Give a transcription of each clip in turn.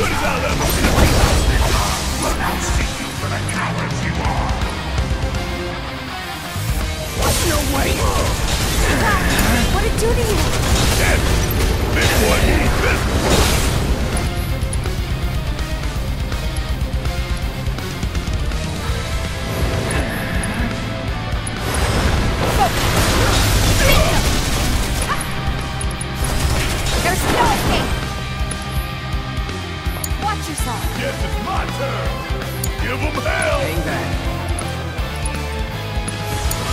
good as see you for the cowards you are. No way. What'd it do to you? Dead. Big boy yourself! Guess it's my turn. Give them hell. Hang back.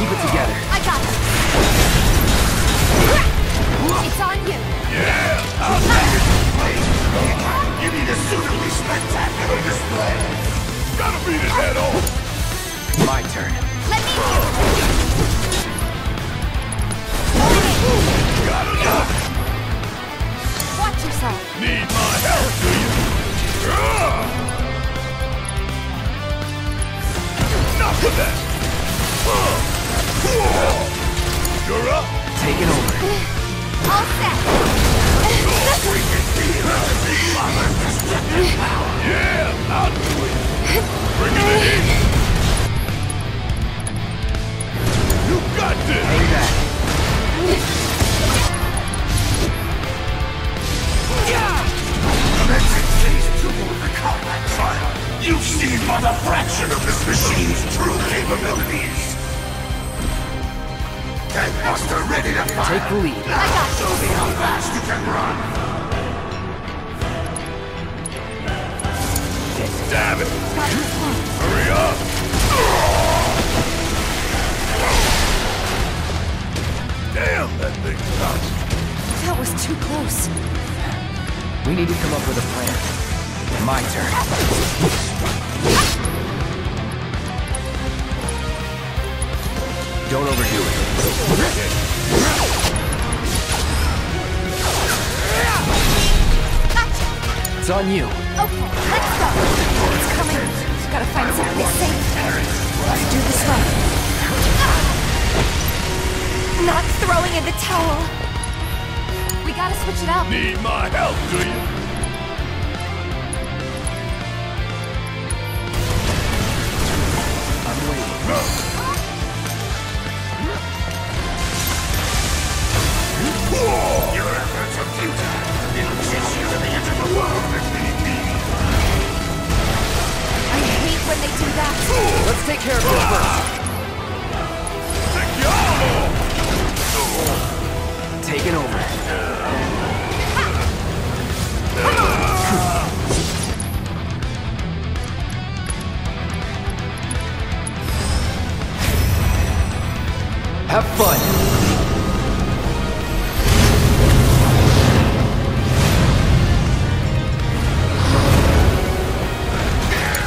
Keep it together. I got it! It's on you! Yeah, I'll take it. You need a suitably spectacular display. Gotta beat his head off. My turn. Let me through! Got enough. Watch yourself! Need my help, do you? Trial. You've seen but a fraction of this machine's true capabilities. Tankbuster ready to fire. Take the lead. I got Show me how fast you can run. Damn it. Hurry up. Damn, that thing's tough. That was too close. We need to come up with a plan. My turn. Don't overdo it. Gotcha! It's on you. Okay, let's go! It's coming. Gotta find something safe. Let's do this right. Not throwing in the towel. We gotta switch it up. Need my help, do you? Have fun.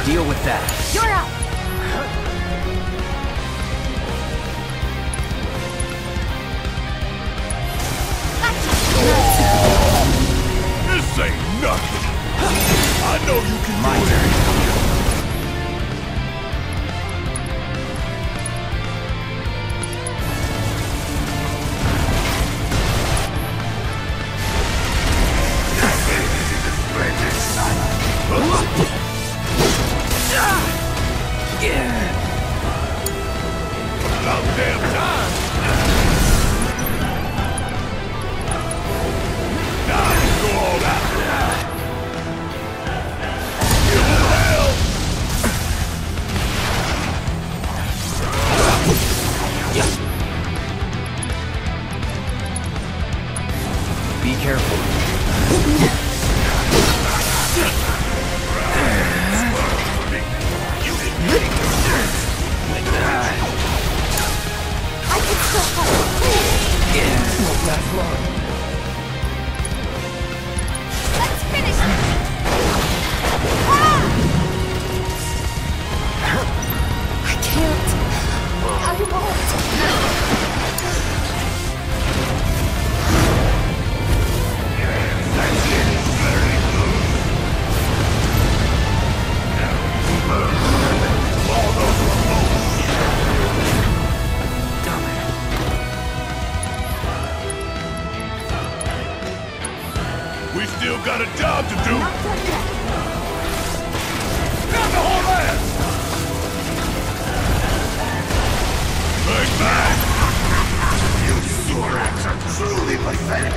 Deal with that. Pathetic.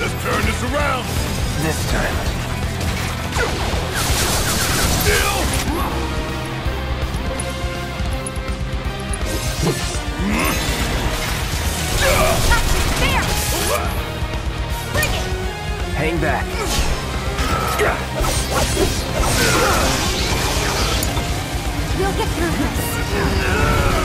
Let's turn this around! This time. Still! There! Bring it! Hang back. We'll get through this.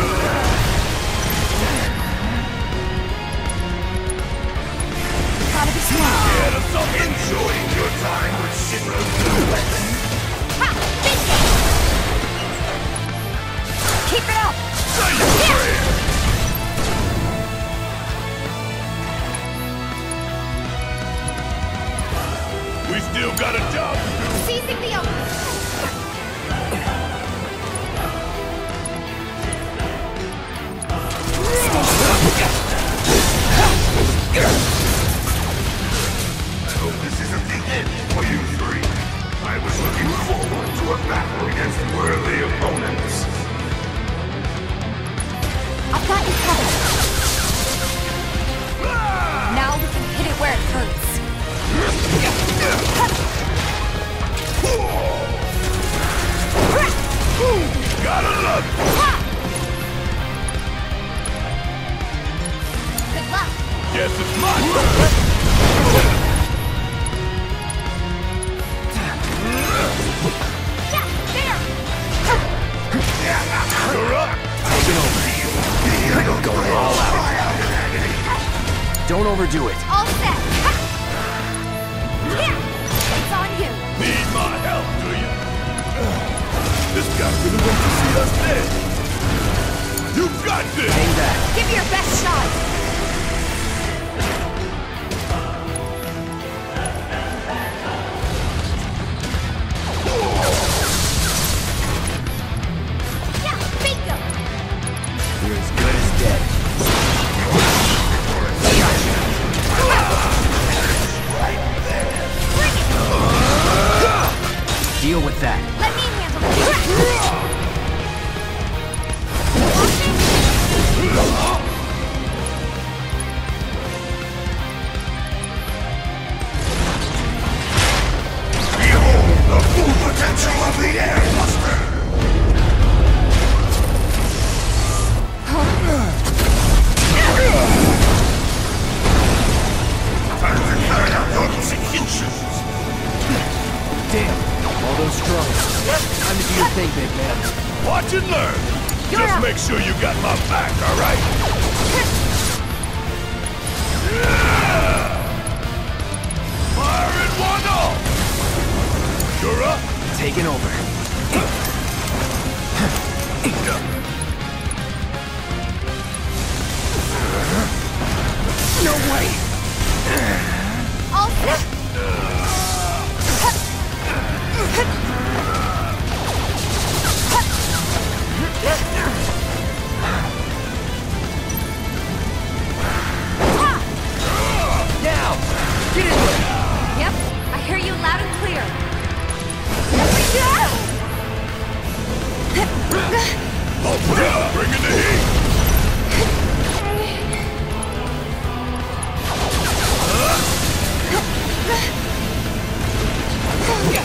Don't overdo it. All set. Ha! It's on you. Need my help, do you? This guy really wants to see us dead! You got this! Hang back. Give it your best shot. Potential of the Air executions! Damn. All those struggles. Time to do your thing, big man. Watch and learn! Just make sure you got my back, alright? Fire in one all! You're up! Taking over. No way. All set. Now. Get in there. Yep, I hear you Oh, yeah, bring in the heat!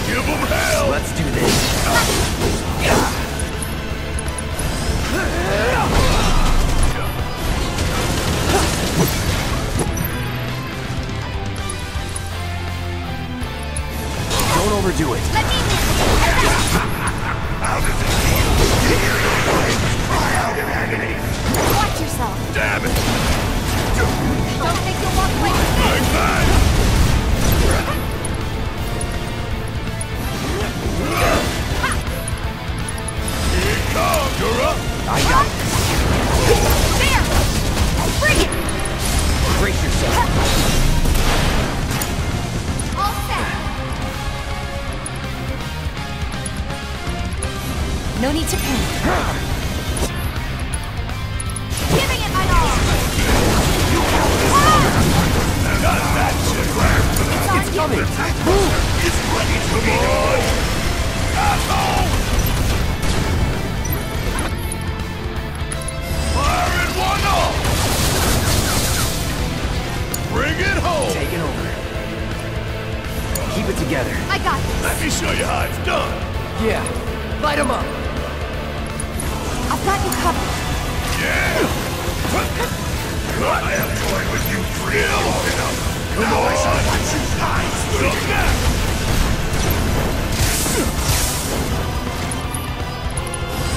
Give them hell! Let's do this. Don't overdo it. Let me handle it. How does it feel to hear your flames cry out in agony? Watch yourself. Damn it! Don't think you'll walk away with this. Big man! Here comes! You're up! I got this. There! Bring it! Brace yourself. No need to panic. Giving it my all. Got that shit! It's on you. Is ready to be Asshole! one off! Bring it home! Taking over. Keep it together. I got this. Let me show you how it's done! Yeah. Light him up. Got you covered. Yeah! I have toyed with you three long enough. Come now I shall watch you die!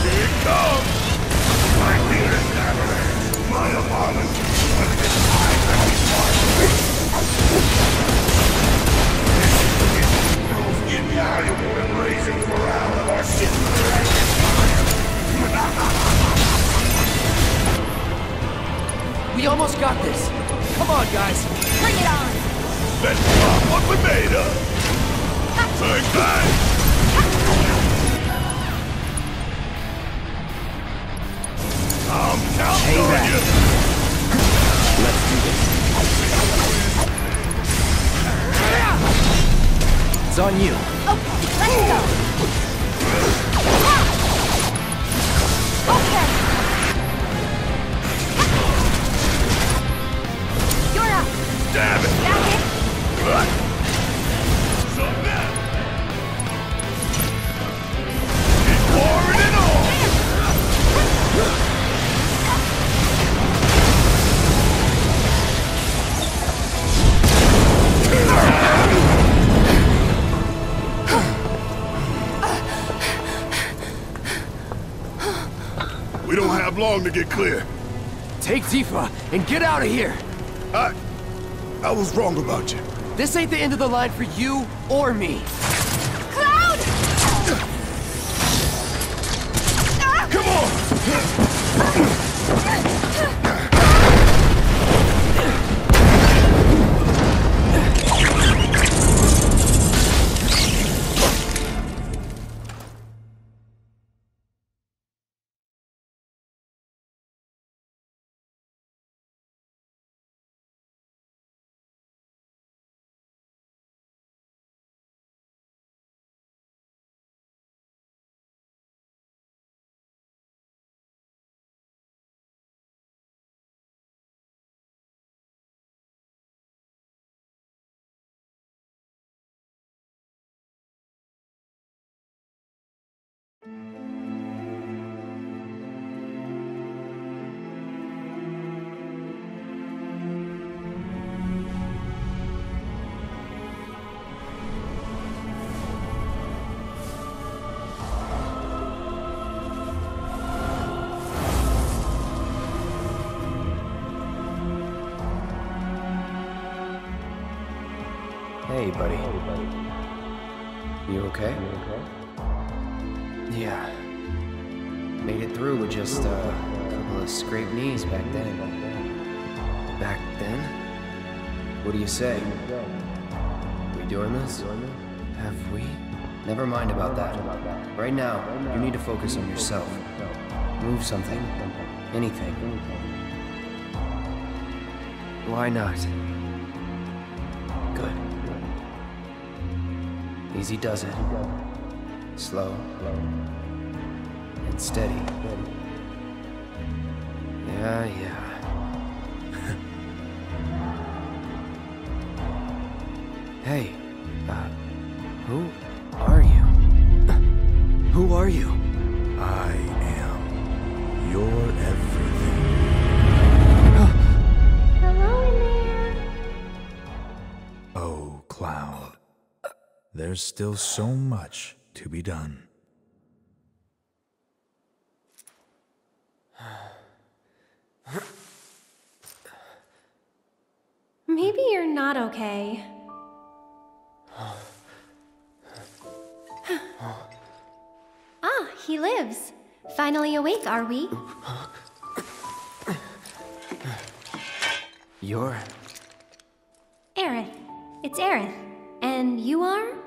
Here it comes! My dearest Avalanche, my apologies, but this time I was Prove invaluable in raising morale of our sister We almost got this. Come on, guys. Bring it on. Let's pop what we're made of! Bang, bang! I'm counting on you! Let's do this. It's on you. Okay, let's go. We don't have long to get clear. Take Tifa and get out of here. I... I was wrong about you. This ain't the end of the line for you or me. Cloud! Come on! Buddy. You okay? Yeah. Made it through with just uh, a couple of scraped knees back then. Back then? What do you say? We doing this? Have we? Never mind about that. Right now, you need to focus on yourself. Move something. Anything. Why not? Easy does it. Slow. And steady. Yeah, yeah. hey, There's still so much to be done. Maybe you're not okay. ah, he lives. Finally awake, are we? You're. Aerith. It's Aerith. And you are?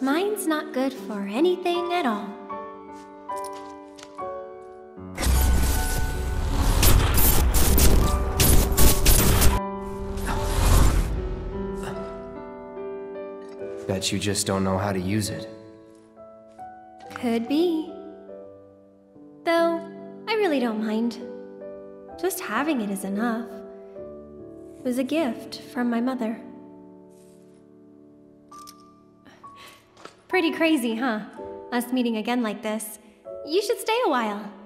Mine's not good for anything at all. Bet you just don't know how to use it. Could be. Though, I really don't mind. Just having it is enough. It was a gift from my mother. Pretty crazy, huh? Us meeting again like this. You should stay a while.